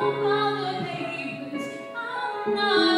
Oh, Mother I'm not.